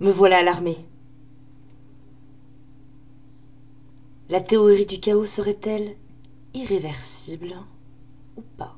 Me voilà alarmé. La théorie du chaos serait-elle irréversible ou pas?